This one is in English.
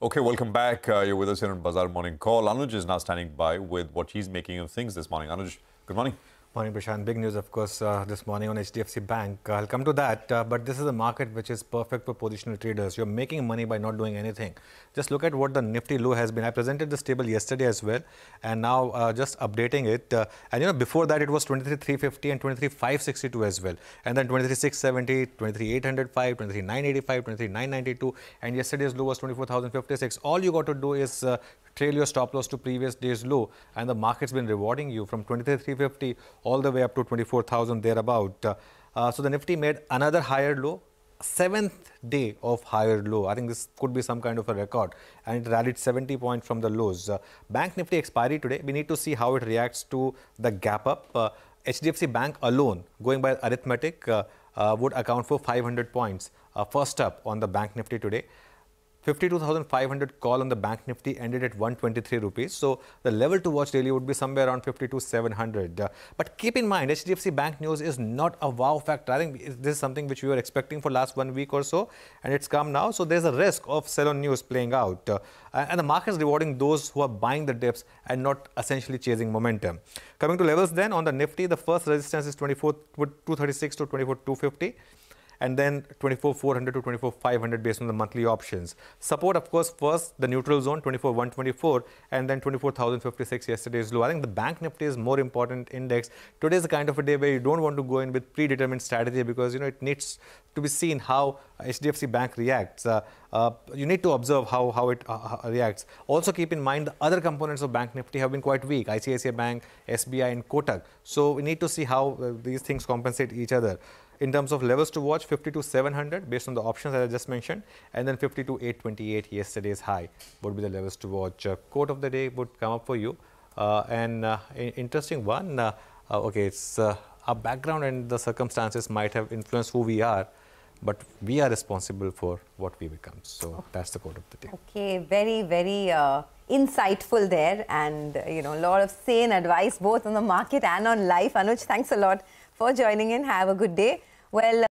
Okay, welcome back. Uh, you're with us here on Bazaar Morning Call. Anuj is now standing by with what he's making of things this morning. Anuj, good morning. Morning, Prashant. Big news, of course, uh, this morning on HDFC Bank. Uh, I'll come to that, uh, but this is a market which is perfect for positional traders. You're making money by not doing anything. Just look at what the Nifty low has been. I presented this table yesterday as well, and now uh, just updating it. Uh, and you know, before that, it was 23,350 and 23,562 as well, and then 23,670, 23,805, 23,985, 23,992, and yesterday's low was 24,056. All you got to do is uh, trail your stop loss to previous day's low, and the market's been rewarding you from 23,350 all the way up to 24,000 thereabout. Uh, uh, so the Nifty made another higher low, seventh day of higher low. I think this could be some kind of a record, and it rallied 70 points from the lows. Uh, Bank Nifty expiry today. We need to see how it reacts to the gap up. Uh, HDFC Bank alone, going by arithmetic, uh, uh, would account for 500 points. first up on the Bank Nifty today. 52,500 call on the bank nifty ended at 123 rupees. So the level to watch daily would be somewhere around 52,700. Uh, but keep in mind, HDFC Bank news is not a wow factor. I think this is something which we were expecting for last one week or so, and it's come now. So there's a risk of sell-on news playing out. Uh, and the market is rewarding those who are buying the dips and not essentially chasing momentum. Coming to levels then, on the Nifty, the first resistance is 24 236 to 24 250 and then 24,400 to 24,500 based on the monthly options. Support, of course, first the neutral zone 24,124 and then 24,056 yesterday's low. I think the bank nifty is more important index. Today is the kind of a day where you don't want to go in with predetermined strategy because you know it needs to be seen how HDFC Bank reacts. Uh, uh, you need to observe how, how it uh, reacts. Also keep in mind the other components of Bank Nifty have been quite weak, ICICI Bank, SBI and Kotak. So we need to see how uh, these things compensate each other in terms of levels to watch 50 to 700 based on the options that I just mentioned and then 50 to 828 yesterday's high would be the levels to watch. Uh, quote of the day would come up for you uh, and uh, interesting one uh, uh, okay it's uh, our background and the circumstances might have influenced who we are but we are responsible for what we become. So okay. that's the quote of the day. Okay, very, very uh, insightful there and, you know, a lot of sane advice both on the market and on life. Anuj, thanks a lot for joining in. Have a good day. Well,